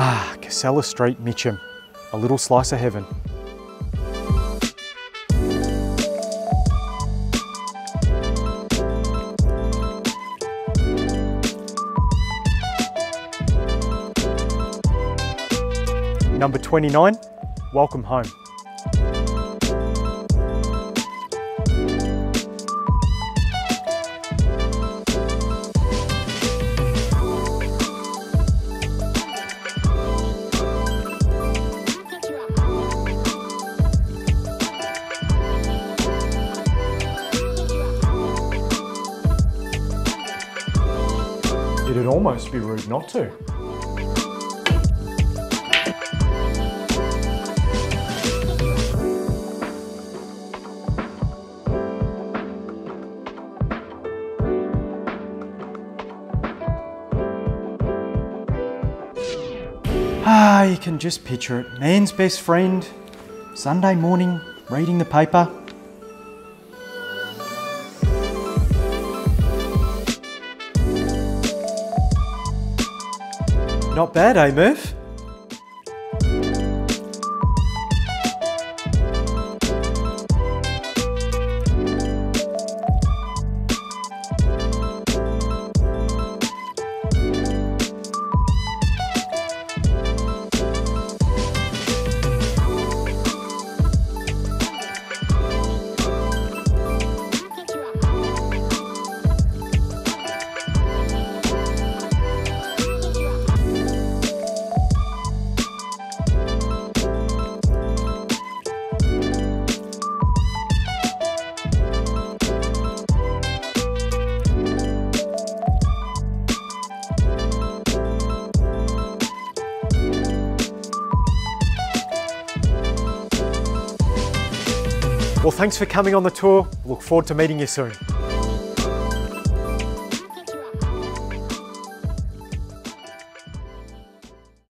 Ah, Casella Street, Mitcham. A little slice of heaven. Number 29, welcome home. It'd almost be rude not to. Ah, you can just picture it. Man's best friend, Sunday morning, reading the paper. Not bad, eh, Murph? Well, thanks for coming on the tour. Look forward to meeting you soon.